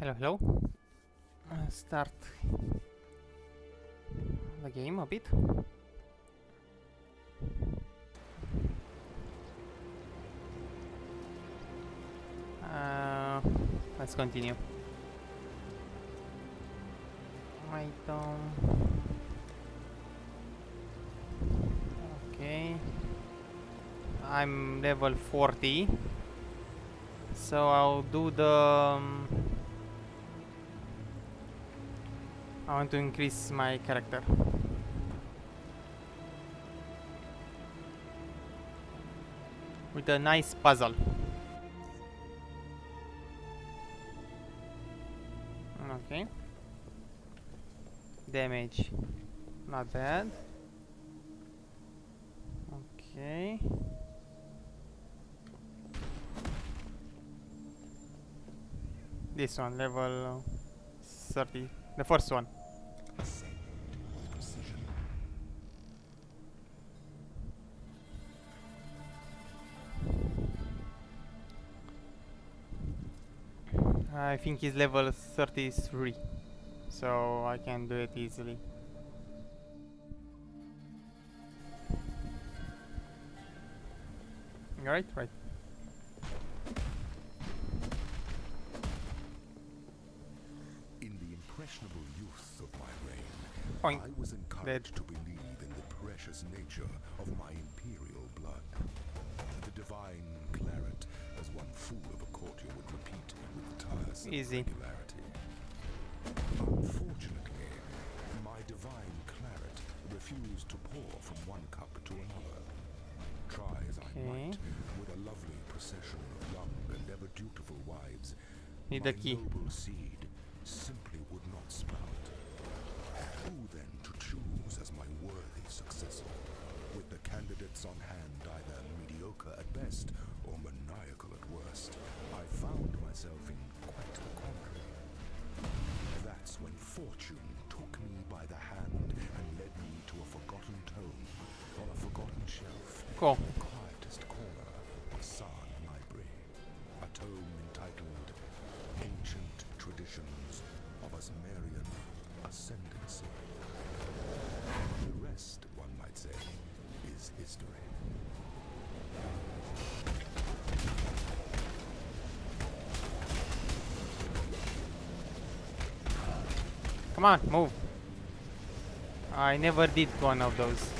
Hello, hello. Uh, start the game a bit. Uh, let's continue. Item. Okay. I'm level 40. So I'll do the... Um, I want to increase my character. With a nice puzzle. Okay. Damage. Not bad. Okay. This one, level 30. The first one. I think he's level 33. So I can do it easily. Right, right. In the impressionable youth of my reign. I was encouraged to believe in the precious nature of my imperial blood. The divine claret, as one fool of a courtier would repeat with tiresome Easy. regularity. Unfortunately, my divine claret refused to pour from one cup to another. Try as I Okay. might, with a lovely procession of young and ever dutiful wives, Need my noble seed simply would not sprout. Who then to choose as my worthy successor? With the candidates on hand either mediocre at best maniacal at worst, I found myself in quite a quandary. That's when fortune took me by the hand and led me to a forgotten tome on a forgotten shelf Cool. Come on, move. I never did one of those.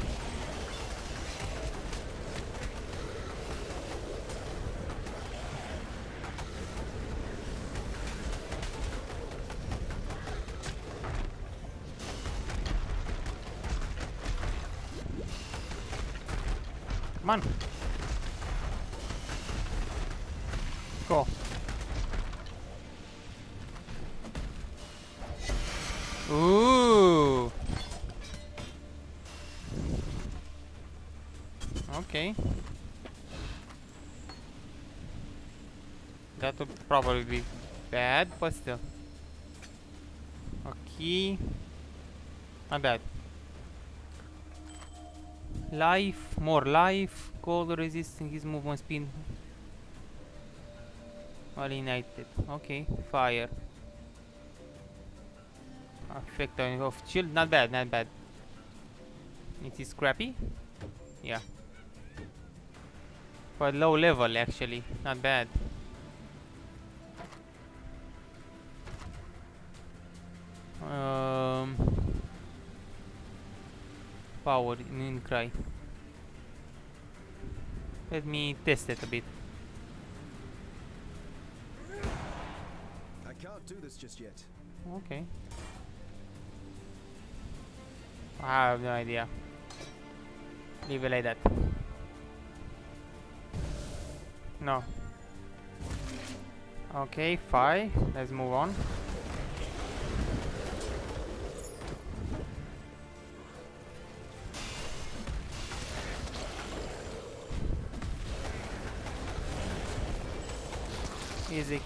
Probably be bad, but still. Okay. Not bad. Life, more life, cold resisting his movement speed. While ignited. Okay, fire. Effect of shield, not bad, not bad. It is scrappy? Yeah. For low level actually, not bad. Um, power in cry. Let me test it a bit. I can't do this just yet. Okay. I have no idea. Leave it like that. No. Okay, five. Let's move on. Easy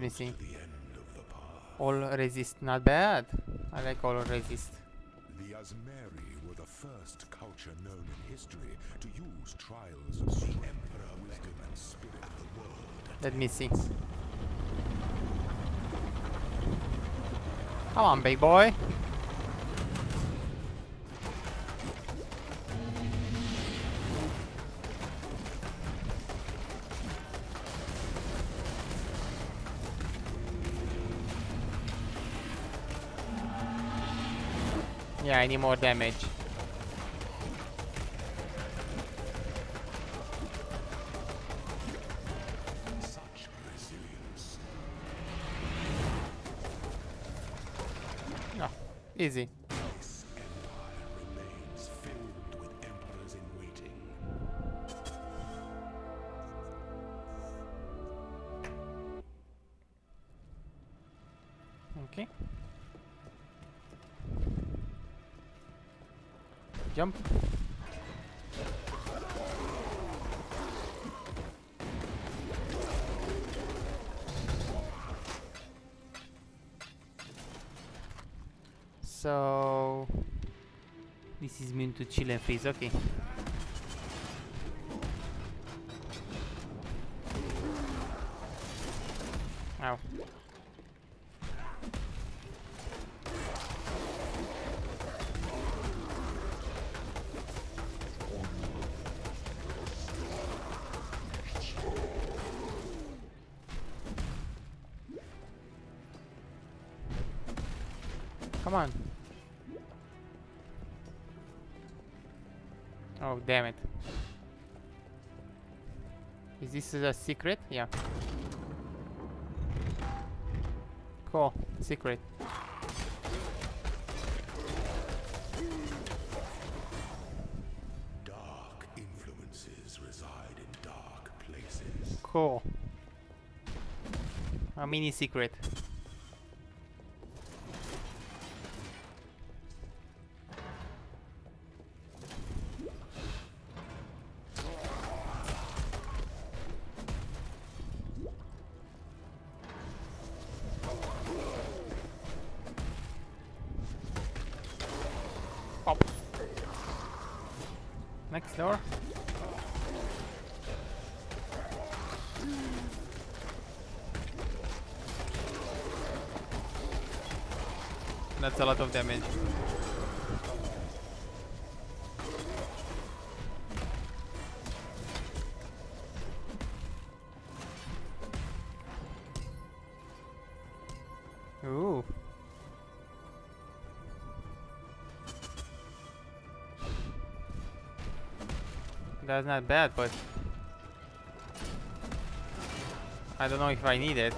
Let me see. the end of the. All resist, not bad. I like all resist. The Azmeri were the first culture known in history to use trials of the Emperor wisdom and spirit of the world. Let me see. Come on, big boy. Need more damage. Easy. Jump. So this is meant to chill and freeze, okay. Is a secret? Yeah. Cool. Secret. Dark influences reside in dark places. Cool. A mini secret. A lot of damage. Ooh. That's not bad, but I don't know if I need it.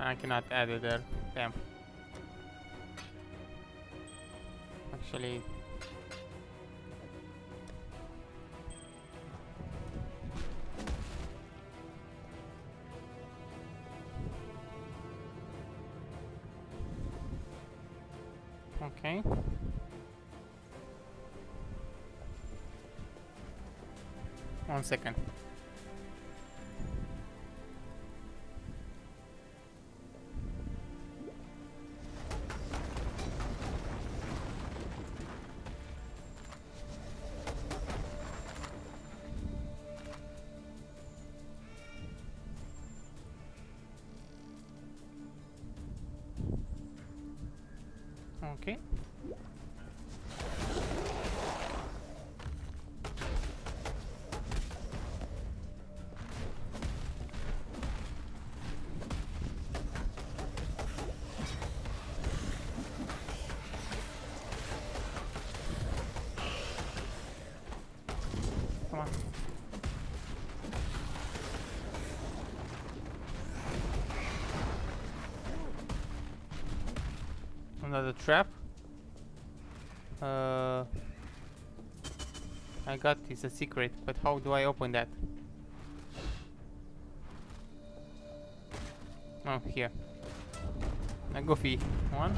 I cannot add it there. Damn. Actually. Okay. One second. Another trap. Uh, I got it's a secret, but how do I open that? Oh, here. A goofy one.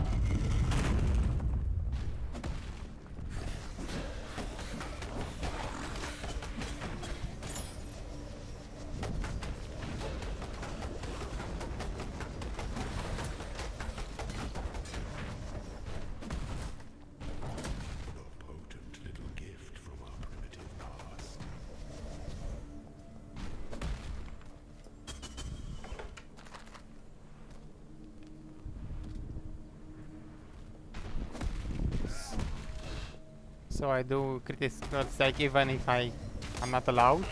So I do critical strike even if I I'm not allowed.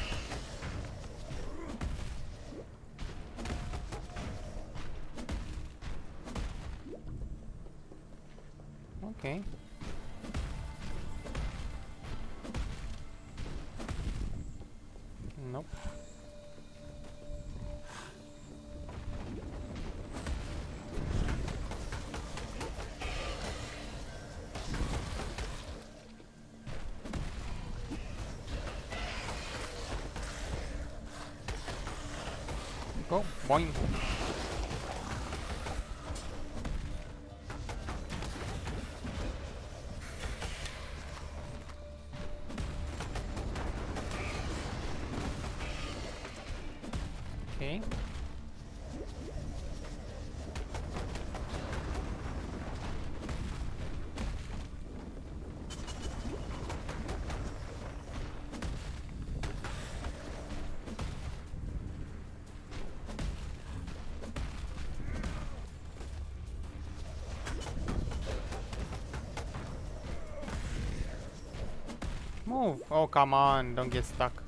Oh, come on. Don't get stuck.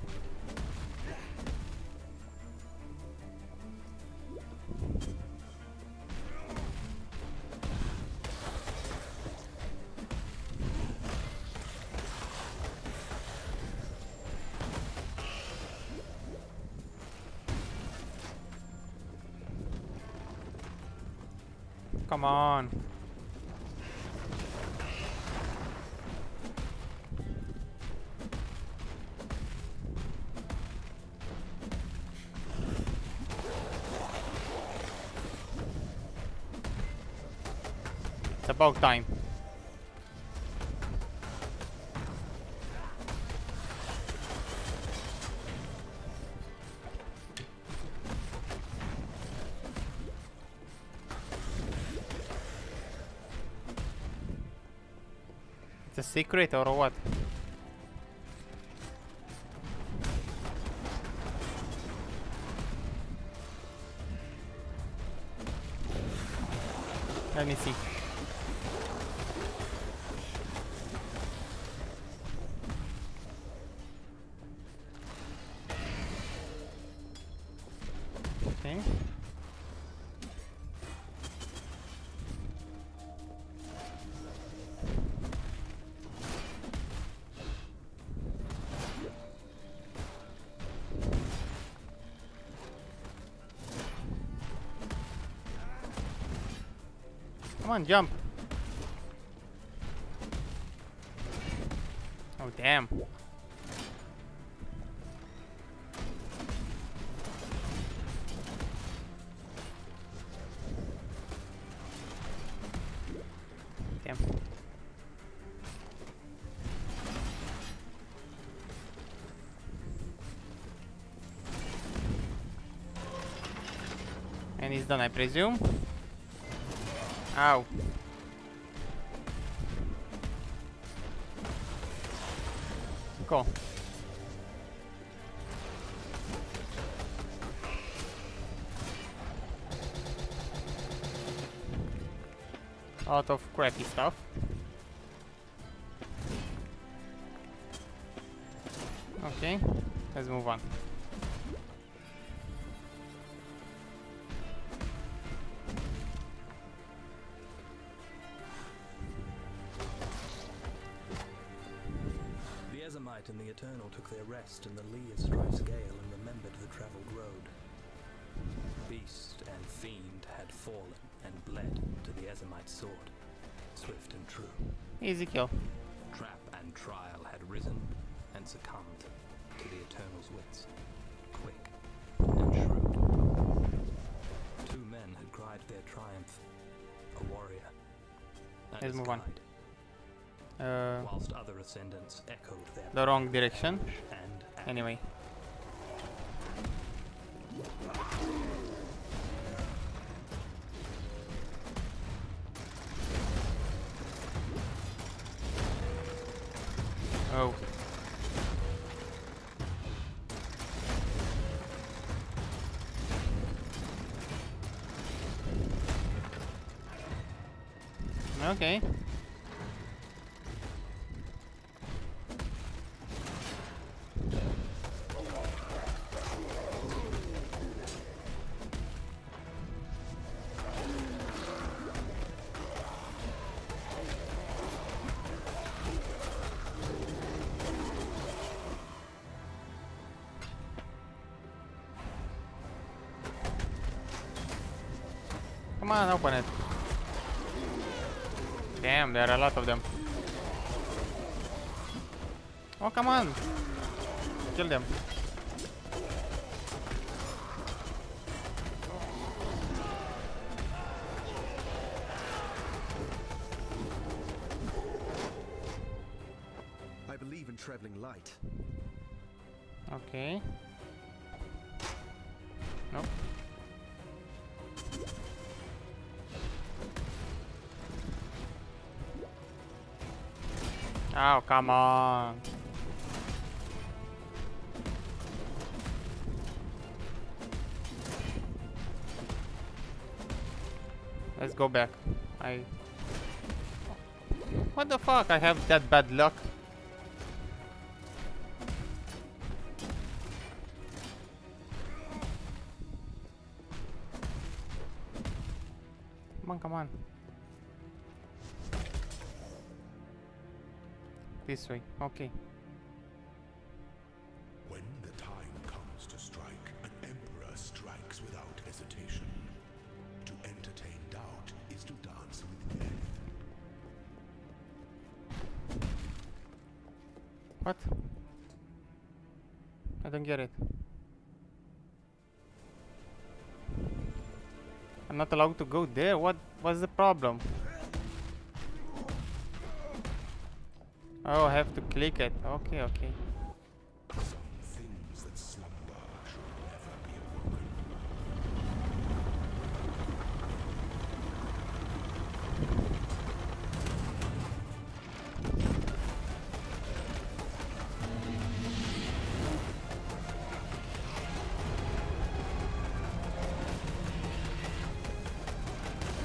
Come on. Time. It's a secret or what? On, jump. Oh, damn. Damn. And he's done, I presume. Ow. Cool. A lot of crappy stuff. Okay, let's move on. Took their rest in the lee of Strife's Gale and remembered the travelled road. Beast and fiend had fallen and bled to the Ezomyte's sword. swift and true. Easy kill. Trap and trial had risen and succumbed to the Eternal's wits. Quick and shrewd. Two men had cried their triumph. A warrior. Let's move on. guide, Uh, Whilst other ascendants echoed their the wrong direction. and. Anyway. Oh. Okay. Come on, open it. Damn, there are a lot of them. Oh, come on. Kill them. Come on. Let's go back. I... What the fuck? I have that bad luck. This way. Okay. When the time comes to strike, an emperor strikes without hesitation. To entertain doubt is to dance with death. What? I don't get it. I'm not allowed to go there. What was the problem? Oh, I have to click it. Okay, okay.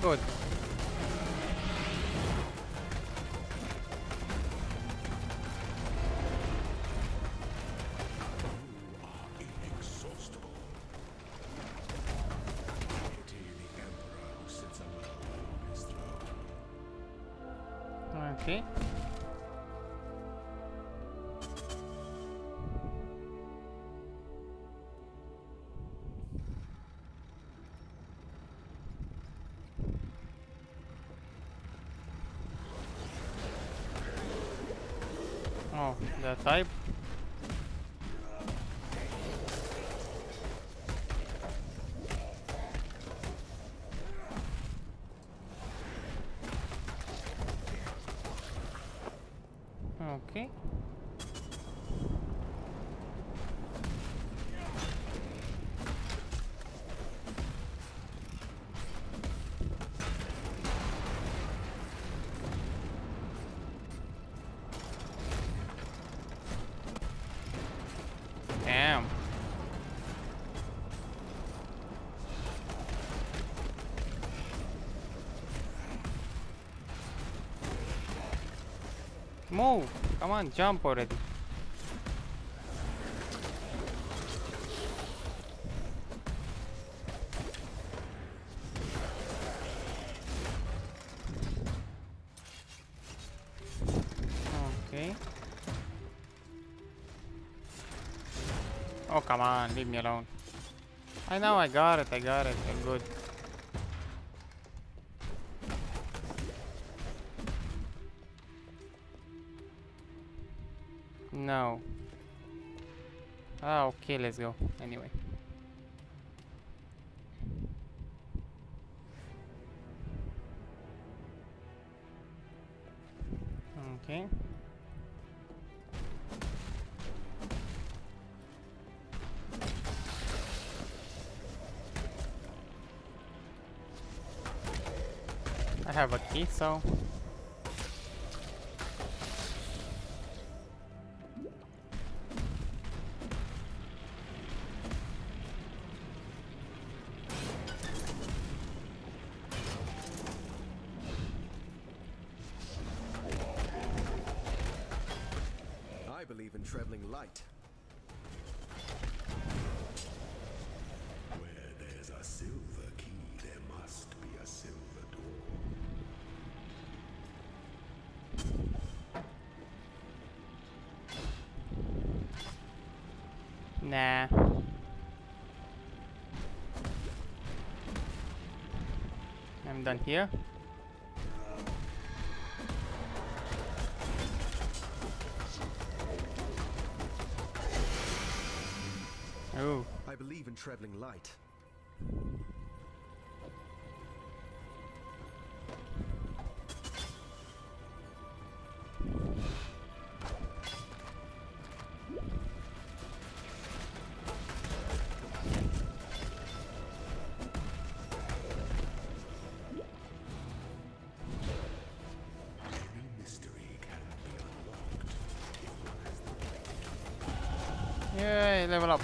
Some The type. Move! Come on, jump already. Okay. Oh, come on, leave me alone. I know, I got it, I got it, I'm good. Okay, let's go. Anyway. Okay. I have a key, so here. Oh, I believe in traveling light. Level up.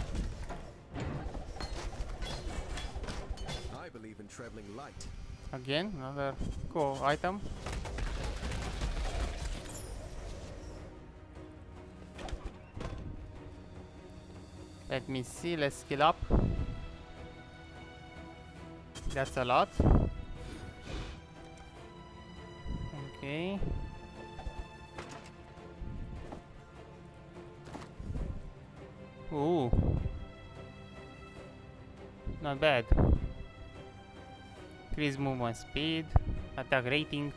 I believe in traveling light. Again, another cool item. Let me see, let's skill up. That's a lot. Speed, attack rating.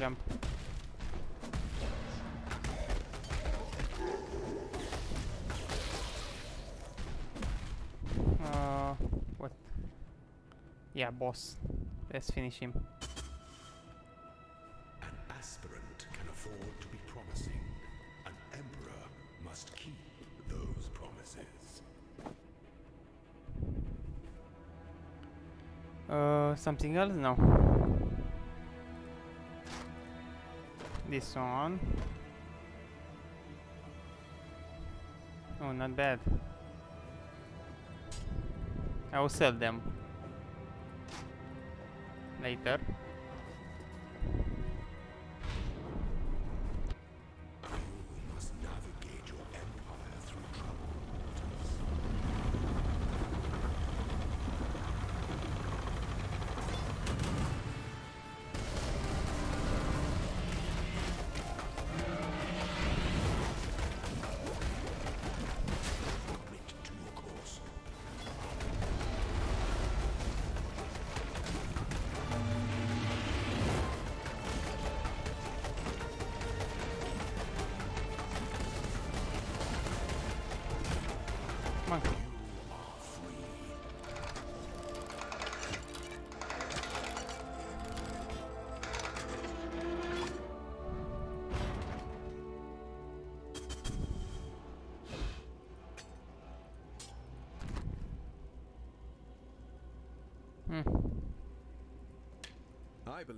Jump. Uh, what? Yeah, boss. Let's finish him. An aspirant can afford to be promising. An emperor must keep those promises. Uh, something else? No. This one. Oh, not bad. I will sell them later.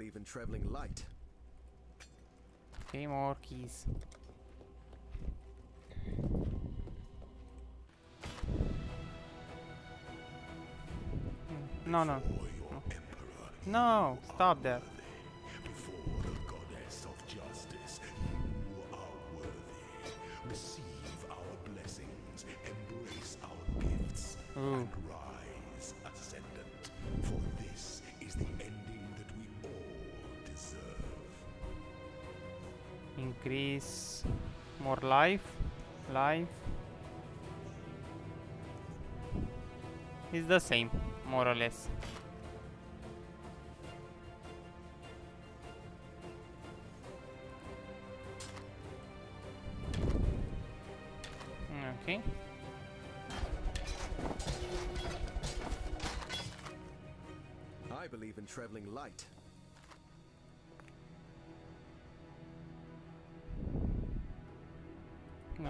Believe in traveling light. Okay, more keys. No, no. For your emperor, No, stop that. Life. is the same, more or less. Okay. I believe in traveling light.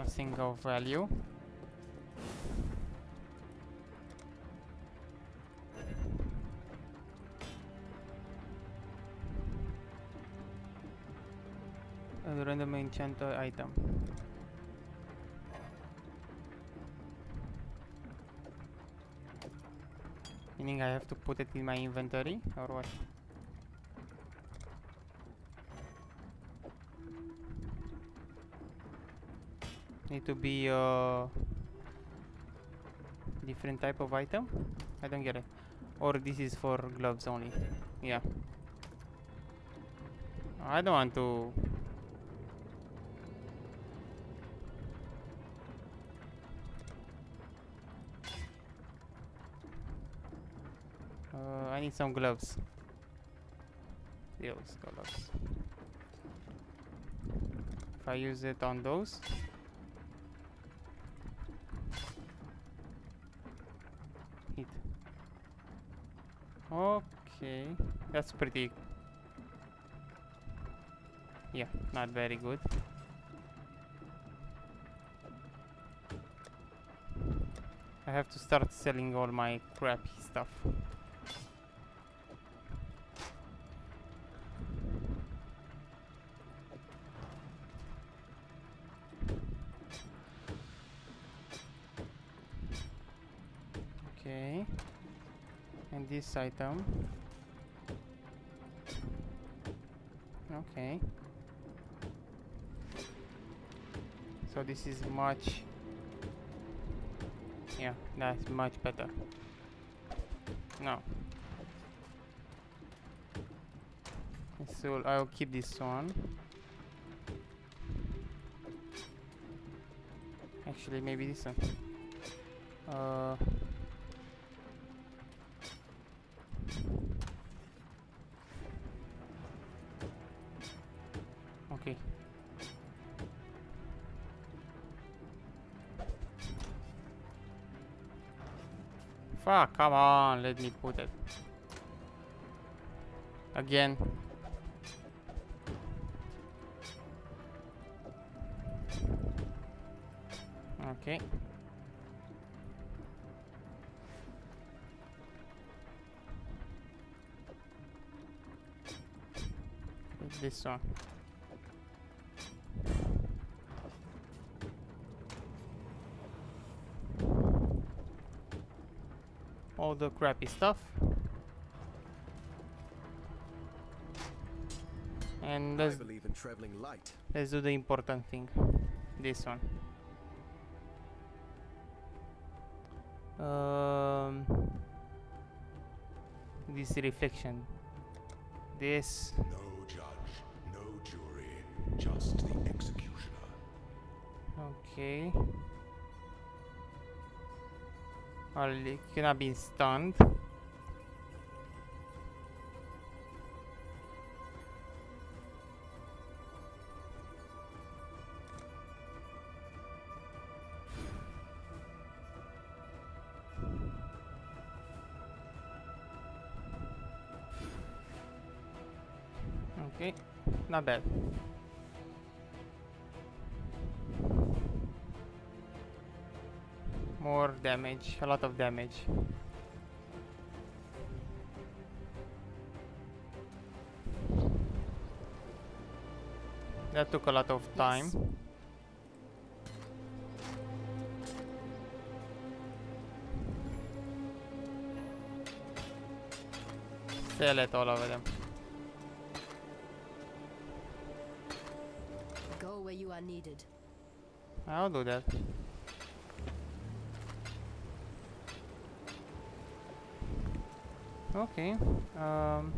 Nothing of value. A random enchant item. Meaning I have to put it in my inventory or what? Need to be a different type of item? I don't get it. Or this is for gloves only. Yeah. I don't want to Uh, I need some gloves. Those gloves. If I use it on those, that's pretty. Yeah, not very good. I have to start selling all my crappy stuff. Okay. And this item. Okay. So this is much yeah, that's much better. No. So I'll keep this one. Actually, maybe this one. Uh, Fuck, come on, let me put it. Again. Crappy stuff. And let's, believe in traveling light. let's do the important thing. This one. Um, this reflection. This. No judge, no jury, just the executioner. Okay. Well, it cannot be stunned. Okay, not bad. Damage, a lot of damage. That took a lot of time. Sell it all over them. Go where you are needed. I'll do that. Okay. Um,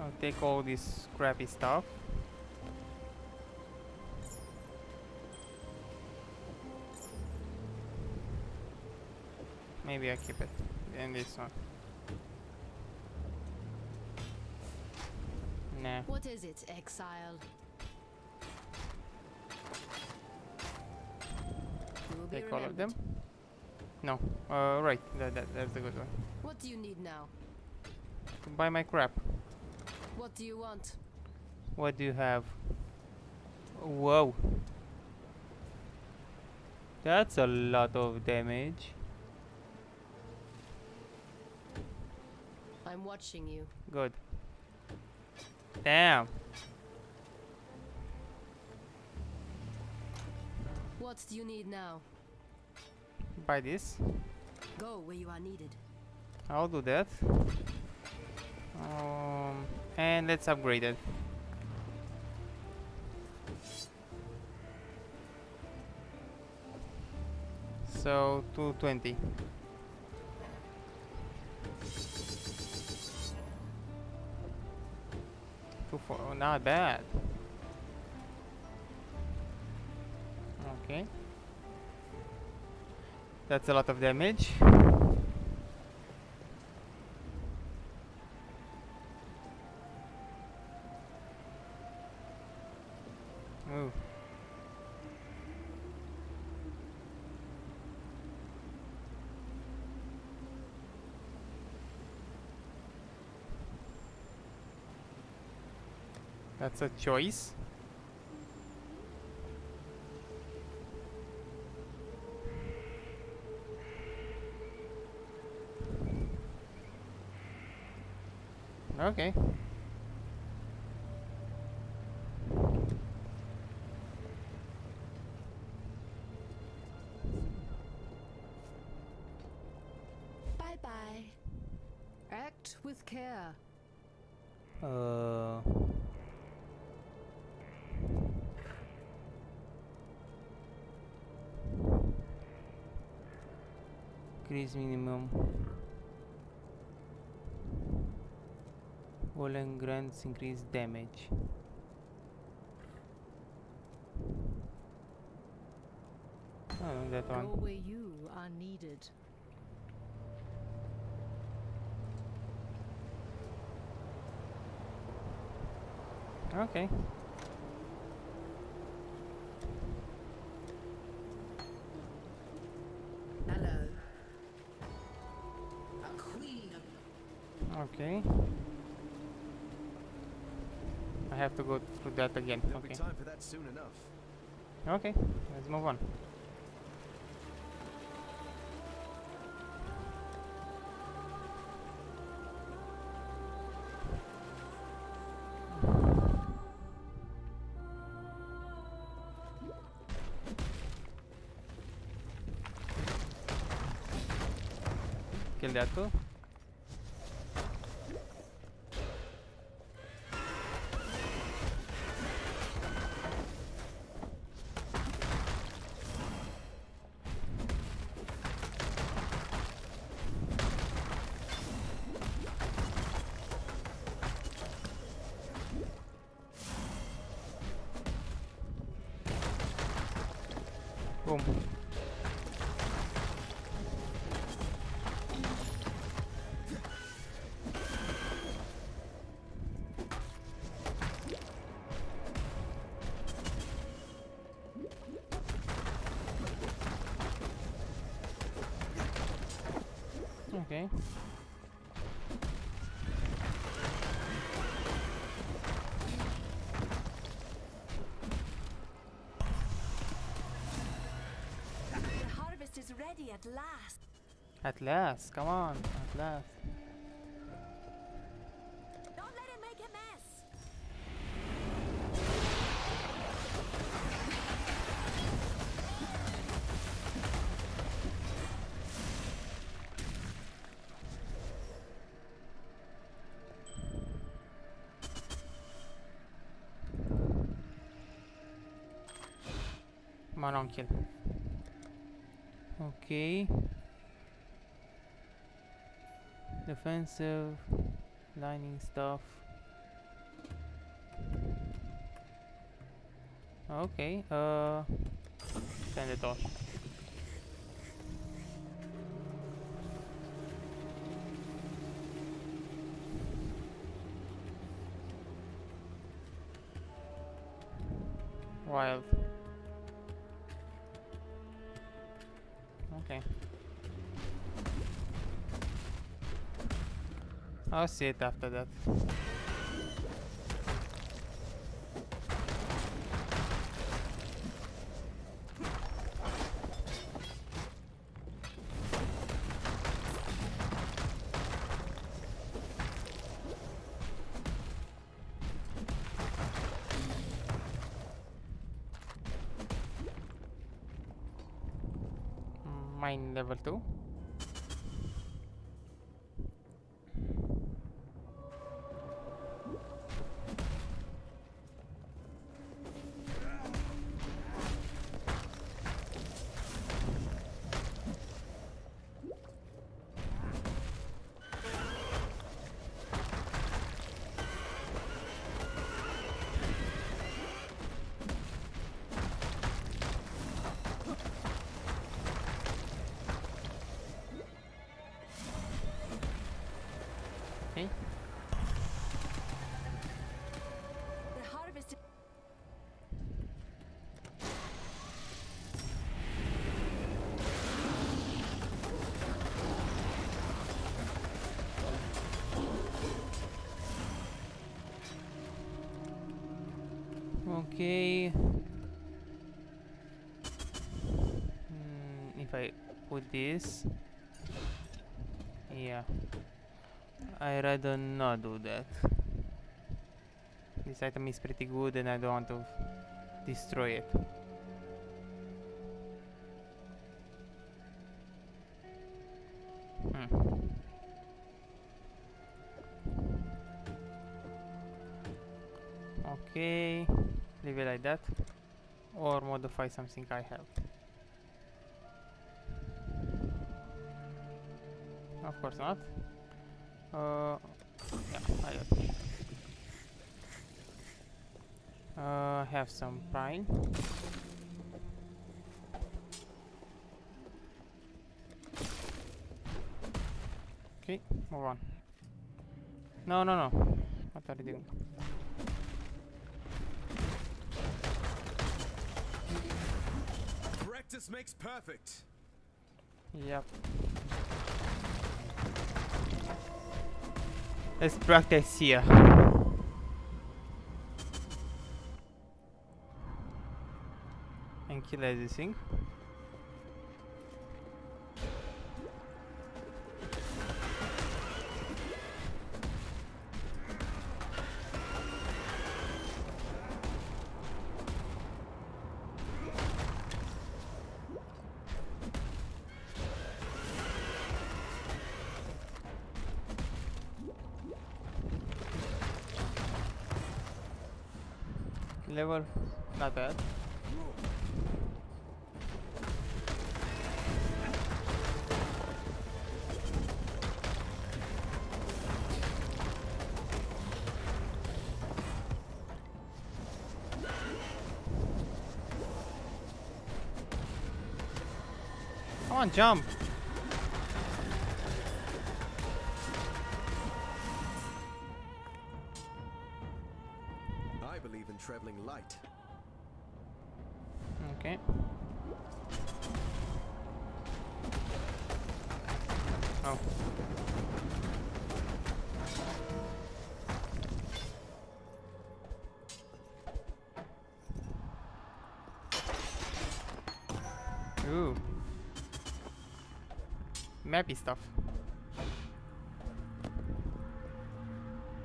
I'll take all this crappy stuff. Maybe I keep it in this one. Nah. What is it, exile? You will be Take all of them. No. Uh, right. That, that, that's the good one. What do you need now? To buy my crap. What do you want? What do you have? Whoa. That's a lot of damage. I'm watching you. Good. Damn. What do you need now? Buy this. Go where you are needed. I'll do that. Um, and let's upgrade it. So 220. Two four, oh, not bad. Okay. That's a lot of damage. Ooh. That's a choice. Okay. Bye bye. Act with care. Uh. Increase minimum. Golem grants increase damage. Oh, that Go one. where you are needed. Okay. Hello. A queen of Okay. Have to go through that again. There'll Okay. time for that soon enough. Okay. Let's move on. Kill that too. Is ready at last. At last, come on, at last. Don't let it make a mess. Come on, kill. Okay. Defensive, lining stuff. Okay, uh, send it off. Wild. I'll see it after that. Mine level 2. Okay. Hmm, if I put this, yeah, I rather not do that. This item is pretty good, and I don't want to destroy it. Modify something I have. Of course not. Uh, yeah, I. Uh, have some pine. Okay, move on. No, no, no. What are you doing? Practice makes perfect. Yep. Let's practice here. And kill everything. On, jump! Mappy stuff.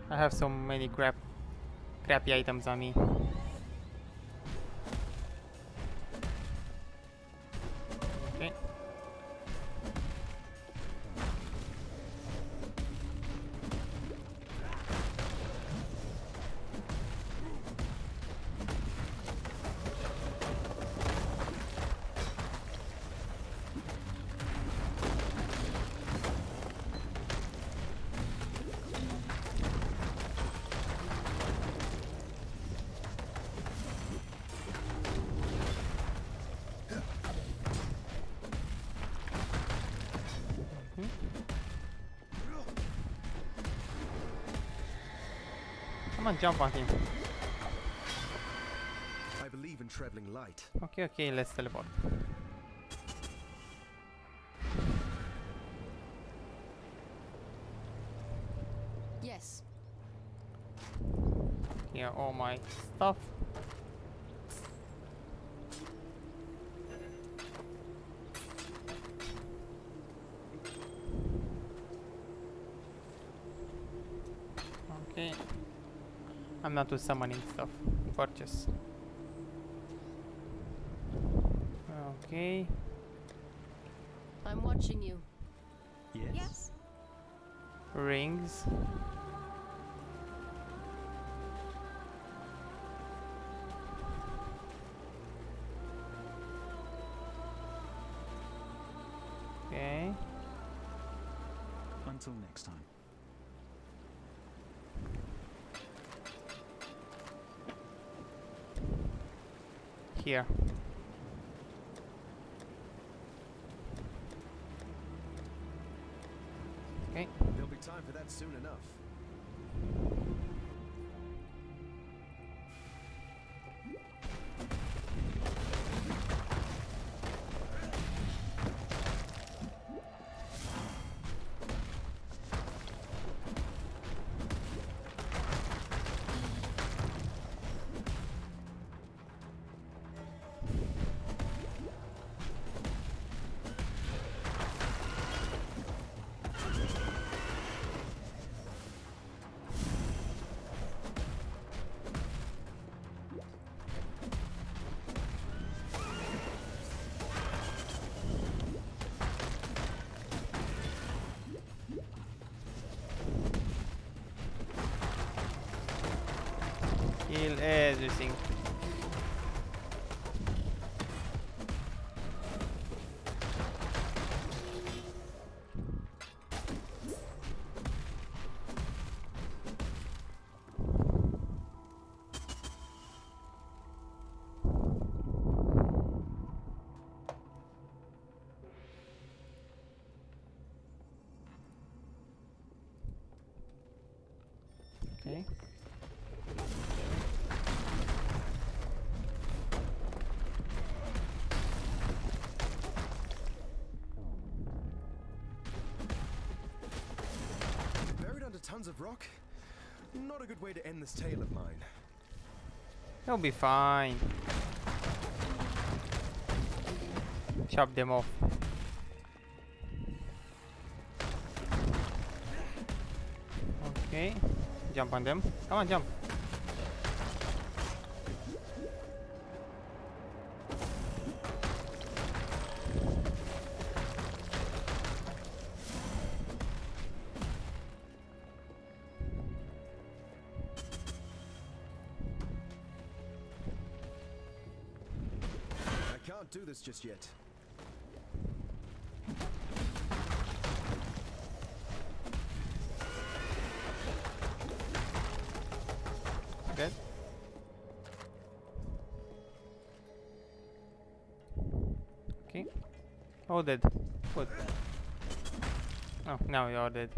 I have so many crap crappy items on me. Okay. Come on, jump on him. I believe in traveling light. Okay, okay, let's teleport. Yes. Yeah, all my stuff. Okay. I'm not to summoning stuff. Purchase. Okay. I'm watching you. Yes. Rings. Okay. Until next time. Here. Okay. There'll be time for that soon enough. Everything. Okay. Under tons of rock? Not a good way to end this tale of mine. They'll be fine. Chop them off. Okay. Jump on them. Come on, jump. Can't do this just yet. Good. Okay. All dead. Good. Oh, now you're dead.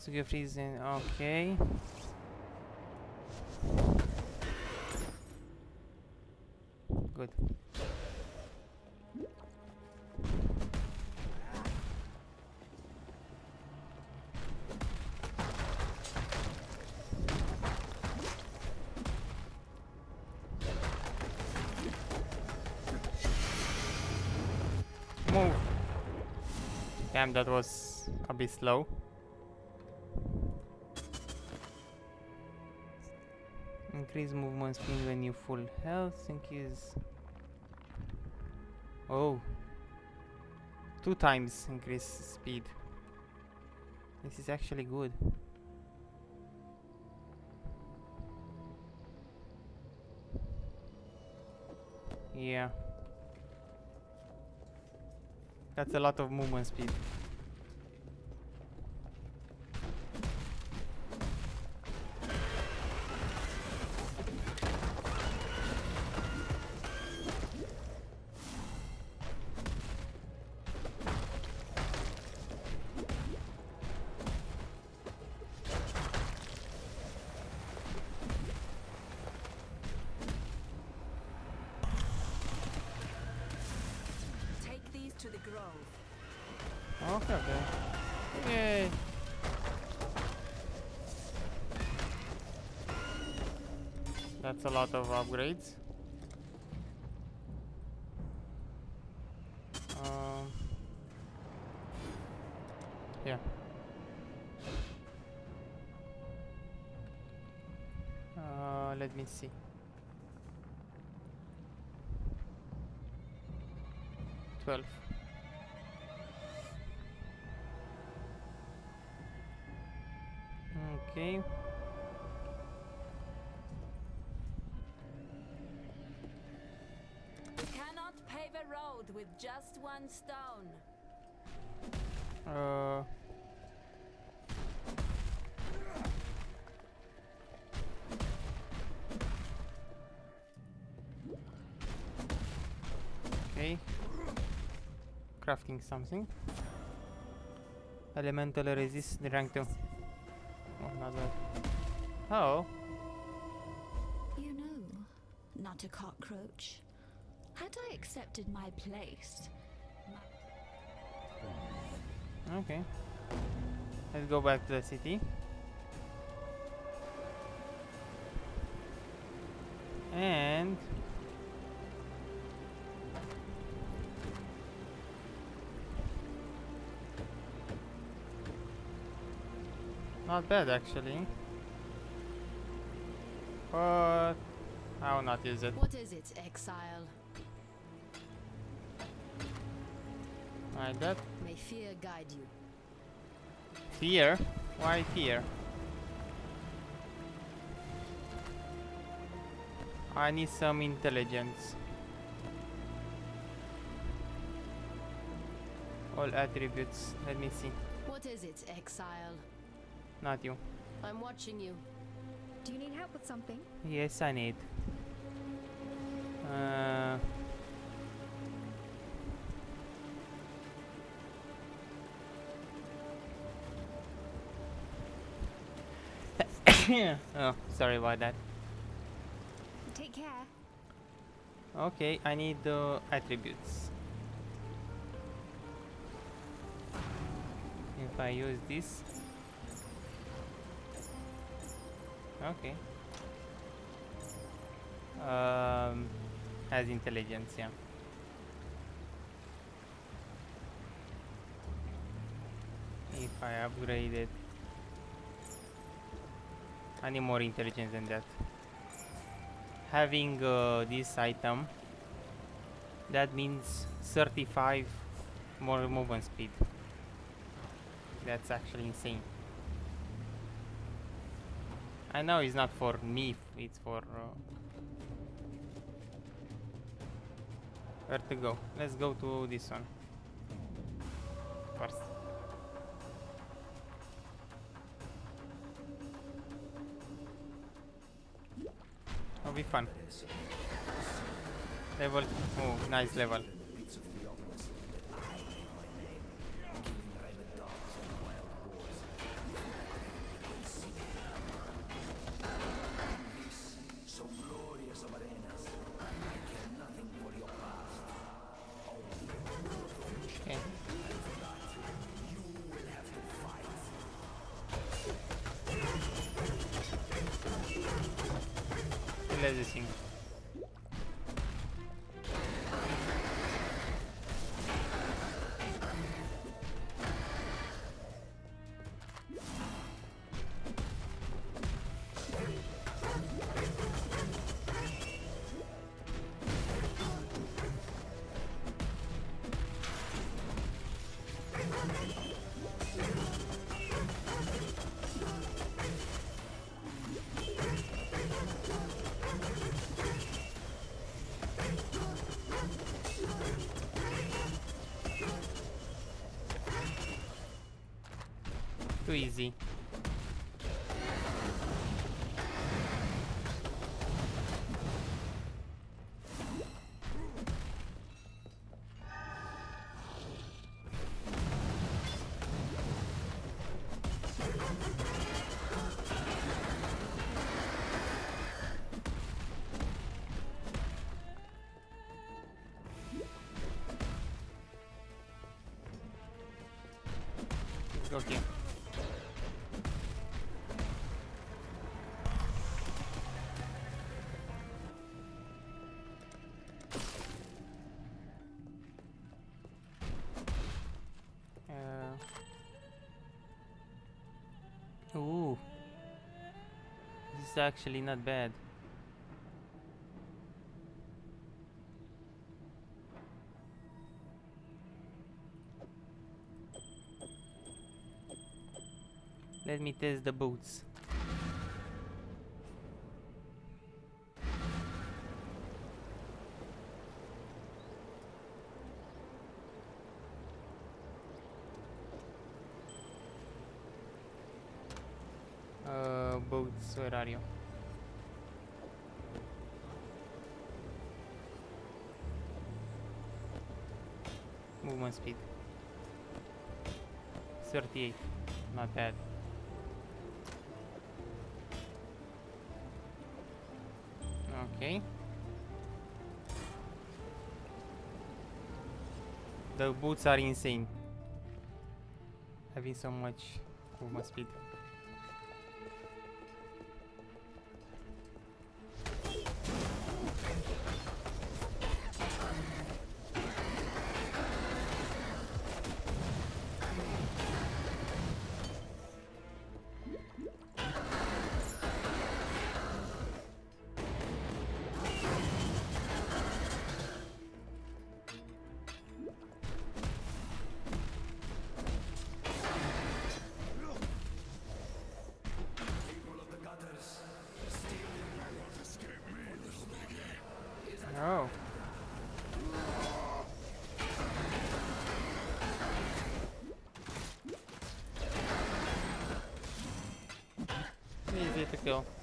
So you're reason. Okay. Good. Move. Damn, that was a bit slow. Increase movement speed when you full health. Increase. Oh. Two times increase speed. This is actually good. Yeah. That's a lot of movement speed. That's a lot of upgrades. Um, yeah. Uh, let me see. Twelve. One stone. Uh. Okay. Crafting something. Elemental resist the rank 2. Oh, not bad. Oh, You know, not a cockroach. Had I accepted my place, okay. Let's go back to the city. And not bad actually. But I will not use it. What is it, exile? Like that. May fear guide you. Fear? Why fear? I need some intelligence. All attributes. Let me see. What is it, exile? Not you. I'm watching you. do you need help with something? Yes, I need. Uh, oh, sorry about that. Take care. Okay, I need the attributes. If I use this. Okay. Um, has intelligence, yeah. If I upgrade it, I need more intelligence than that. Having uh, this item that means 35 more movement speed. That's actually insane. I know it's not for me it's for uh, where to go. Let's go to this one first fun. Level. Oh, nice level. Here. Uh, ooh, this is actually not bad. Let me test the boots. Uh, boots, where are you? Movement speed. 38, not bad. Okay. The boots are insane. Having so much oh, movement speed. Easy to kill.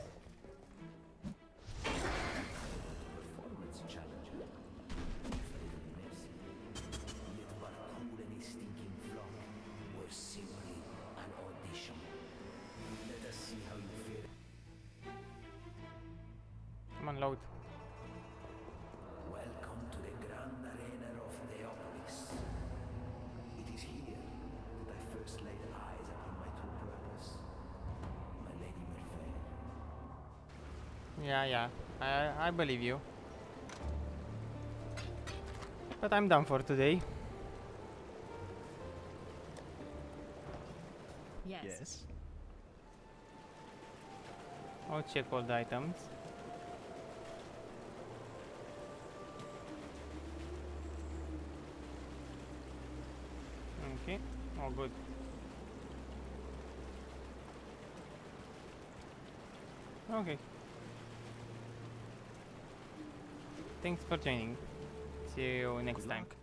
Yeah, yeah. I I believe you. But I'm done for today. Yes. I'll check all the items. Okay, all good. Okay. Thanks for joining. See you next time.